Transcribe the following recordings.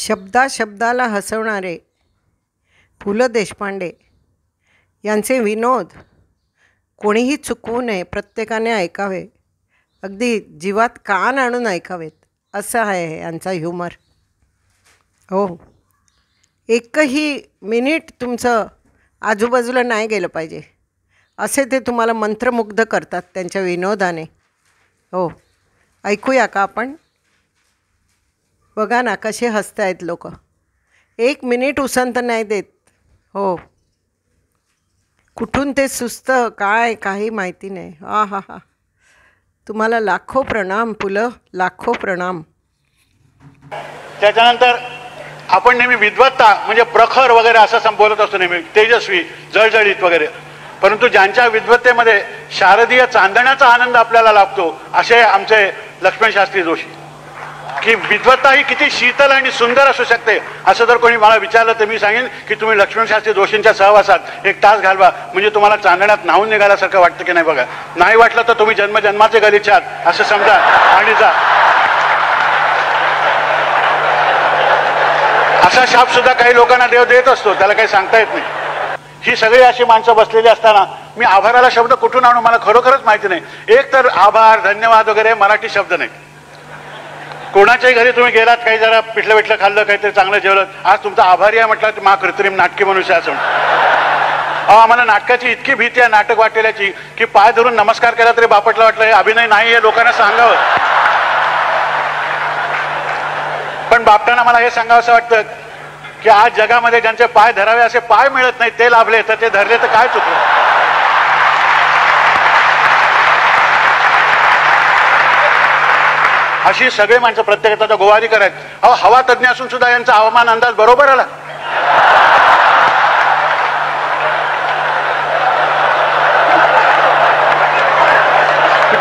शब्दा शब्दाला हसवणारे पु ल देशपांडे यांचे विनोद कोणीही चुकवू नये प्रत्येकाने ऐकावे. अगदी जीवात कान आणून ऐकावेत. असं आहे यांचा ह्युमर. हो. एकही मिनिट तुमचं आजूबाजूला नाही गेलं पाहिजे. असे ते तुम्हाला मंत्रमुग्ध करतात त्यांच्या विनोदाने. हो. ऐकूया का आपण? बघा ना कसे हसत आहेत लोक. एक मिनिट उसंत नाही देत. हो. कुठून ते सुस्त काय काही माहिती नाही. हा हा हा. तुम्हाला लाखो प्रणाम पुलं. लाखो प्रणाम. त्याच्यानंतर आपण नेहमी विद्वत्ता म्हणजे प्रखर वगैरे असं संबोधत असतो नेहमी. तेजस्वी जळजळीत वगैरे. परंतु ज्यांच्या विद्वत्तेमध्ये शारदीय चांदण्याचा आनंद आपल्याला लाभतो असे आमचे लक्ष्मण शास्त्री जोशी. की विद्वत्ता ही किती शीतल आणि सुंदर असू शकते? असं जर कोणी मला विचारलं तर मी सांगेन की तुम्ही लक्ष्मण शास्त्री जोशींच्या सहवासात एक तास घालवा. म्हणजे तुम्हाला चांदण्यात नाहून निघाल्यासारखं वाटतं की नाही बघा. नाही वाटलं तर तुम्ही जन्मजन्माचे गलिच्छ आहात असं समजा. आणि जा. असा शाप सुद्धा काही लोकांना देव देत असतो. त्याला काही सांगता येत नाही. ही सगळी अशी माणसं बसलेली असताना मी आभाराला शब्द कुठून आणू? मला खरोखरच माहिती नाही. एक तर आभार धन्यवाद वगैरे मराठी शब्द नाही. कोणाच्याही घरी तुम्ही गेलात काही जरा पिठलं पिठलं खाल्लं काहीतरी चांगलं जेवलं आज तुमचा आभारी आहे म्हटलं मा कृत्रिम नाटकी मनुष्य असं अहो आम्हाला नाटकाची इतकी भीती आहे नाटक वाटेल्याची की पाय धरून नमस्कार केला तरी बापटला वाटलं हे अभिनय नाही हे लोकांना सांगावं. पण बापटांना मला हे सांगावं असं वाटतं की आज जगामध्ये ज्यांचे पाय धरावे असे पाय मिळत नाही ते लाभले तर ते धरले तर काय चुकलं? अशी सगळी माणसं प्रत्येकाचा गोवारी करायत. अहो हवा तज्ज्ञ असून सुद्धा यांचा हवामान अंदाज बरोबर आला.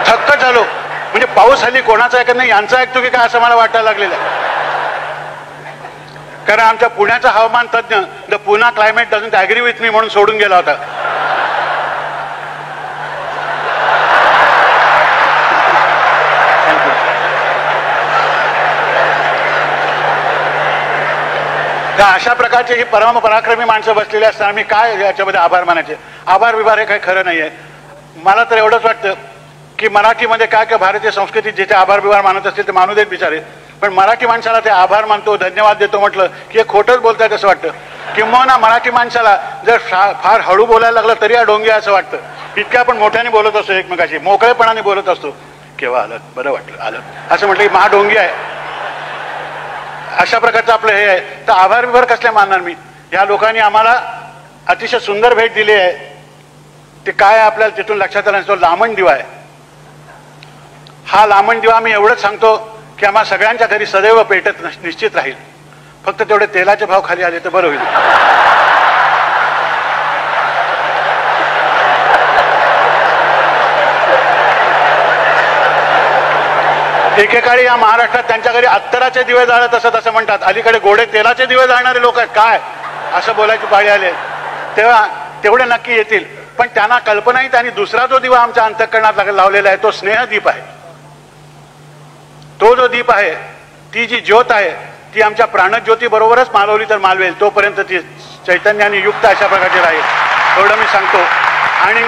थक्क झालो. म्हणजे पाऊस हल्ली कोणाचा ऐकत नाही यांचा ऐकतो की काय असं मला वाटायला लागलेलं आहे. कारण आमच्या पुण्याचा हवामान तज्ज्ञ the Poona climate doesn't agree with me म्हणून सोडून गेला होता. तर अशा प्रकारची ही परम पराक्रमी माणसं बसलेली असताना मी काय याच्यामध्ये आभार मानायचे? आभार विभार हे काही खरं नाही आहे मला तर एवढंच वाटतं की मराठीमध्ये काय काय भारतीय संस्कृती जिथे आभार विभार मानत असतील ते मानू देत बिचारे. पण मराठी माणसाला ते आभार मानतो धन्यवाद देतो म्हटलं की हे खोटंच बोलतायत असं वाटतं. किंवा मराठी माणसाला जर फा- फार हळू बोलायला लागलं तरी हा डोंगी असं वाटतं. इतक्या आपण मोठ्याने बोलत असतो एकमेकाशी. मोकळेपणाने बोलत असतो. केव्हा आलं? बरं वाटलं. आलं. असं म्हटलं की महा डोंगी आहे. अशा प्रकारचं आपलं हे आहे. तर आभार विभार कसले मानणार मी? या लोकांनी आम्हाला अतिशय सुंदर भेट दिली आहे. ते काय आपल्याला तिथून लक्षात आलं तो लामण दिवा आहे. हा लामण दिवा मी एवढंच सांगतो की आम्हा सगळ्यांच्या घरी सदैव पेटत निश्चित राहील. फक्त तेवढे तेलाचे भाव खाली आले तर बरं होईल. एकेकाळी या महाराष्ट्रात त्यांच्या घरी अत्तराचे दिवे जाळत असत असं म्हणतात. अलीकडे गोडे तेलाचे दिवे जाळणारे लोक आहेत. काय? असं बोलायची पाळी आले तेव्हा तेवढे नक्की येतील. पण त्यांना कल्पनाही त्यांनी आणि दुसरा जो दिवा आमच्या अंतकरणात लावलेला आहे तो स्नेहदीप आहे. तो जो दीप आहे ती जी ज्योत आहे ती आमच्या प्राणज्योती बरोबरच मालवली तर मालवेल. तोपर्यंत ती चैतन्याने युक्त अशा प्रकारची राहील. एवढं मी सांगतो. आणि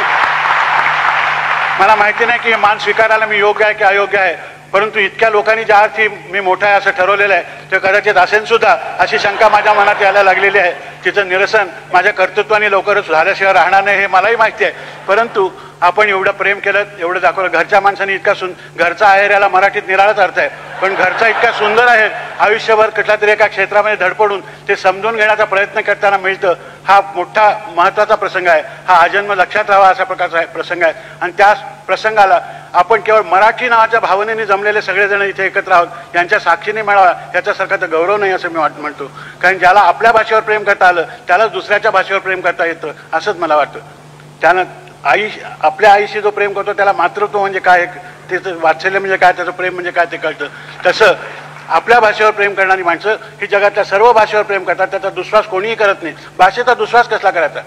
मला माहिती नाही की मान स्वीकारायला मी योग्य आहे की अयोग्य आहे. परंतु इतक्या लोकांनी ज्या अर्थी मी मोठा आहे असं ठरवलेलं आहे ते कदाचित असेल सुद्धा अशी शंका माझ्या मनात यायला लागलेली आहे. तिचं निरसन माझ्या कर्तृत्वाने लवकरच झाल्याशिवाय राहणार नाही हे मलाही माहिती आहे. परंतु आपण एवढं प्रेम केलं एवढं दाखवलं. घरच्या माणसाने इतका सुन घरचा आहेर याला मराठीत निराळाच अर्थ आहे. पण घरचा इतका सुंदर आहे आयुष्यभर कुठल्या तरी एका क्षेत्रामध्ये धडपडून ते समजून घेण्याचा प्रयत्न करताना मिळतं. हा मोठा महत्त्वाचा प्रसंग आहे. हा आजन्म लक्षात राहावा अशा प्रकारचा आहे- प्रसंग आहे. आणि त्या प्रसंगाला आपण केवळ मराठी नावाच्या भावनेने जमलेले सगळेजण इथे एकत्र आहोत. यांच्या साक्षीने मिळावा याच्यासारखा तर गौरव नाही असं मी वाट म्हणतो. कारण ज्याला आपल्या भाषेवर प्रेम करता आलं त्यालाच दुसऱ्याच्या भाषेवर प्रेम करता येतं असंच मला वाटतं. त्यानं आई आपल्या आईशी जो प्रेम करतो त्याला मातृत्व म्हणजे काय? त्याचं वात्सल्य म्हणजे काय? त्याचं प्रेम म्हणजे काय? ते कळतं. तसं आपल्या भाषेवर प्रेम करणारी माणसं ही जगातल्या सर्व भाषेवर प्रेम करतात. त्याचा दुश्वास कोणीही करत नाही. भाषेचा दुश्वास कसला करायचा?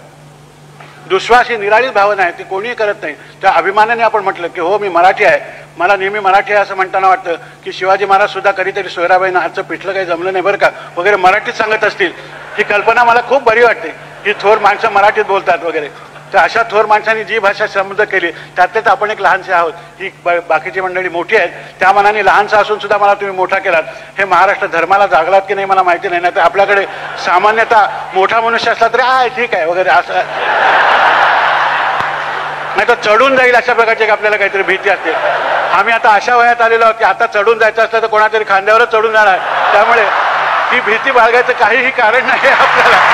दुश्वास ही निराळीच भावना आहे ती कोणीही करत नाही. त्या अभिमानाने आपण म्हटलं की हो मी मराठी आहे. मला नेहमी मराठी आहे असं म्हणताना वाटतं की शिवाजी महाराज सुद्धा कधीतरी सोयराबाईंना हातचं पिठलं काही जमलं नाही बरं का? वगैरे मराठीत सांगत असतील. ही कल्पना मला खूप बरी वाटते. ही थोर माणसं मराठीत बोलतात वगैरे. तर अशा थोर माणसांनी जी भाषा समृद्ध केली त्यातलेच आपण एक लहानसे आहोत. ही ब- बाकीची मंडळी मोठी आहेत. त्या मनाने लहानसा असून सुद्धा मला तुम्ही मोठा केलात. हे महाराष्ट्र धर्माला जागलात की नाही मला माहिती नाही. नाही तर आपल्याकडे सामान्यतः मोठा मनुष्य असला तरी आहे ठीक आहे वगैरे असं. नाही तर चढून जाईल अशा प्रकारची आपल्याला काहीतरी भीती असते. आम्ही आता अशा वयात आलेलो आहोत की आता चढून जायचं असलं तर कोणातरी खांद्यावरच चढून जाणार. त्यामुळे ही भीती बाळगायचं काहीही कारण नाही आपल्याला.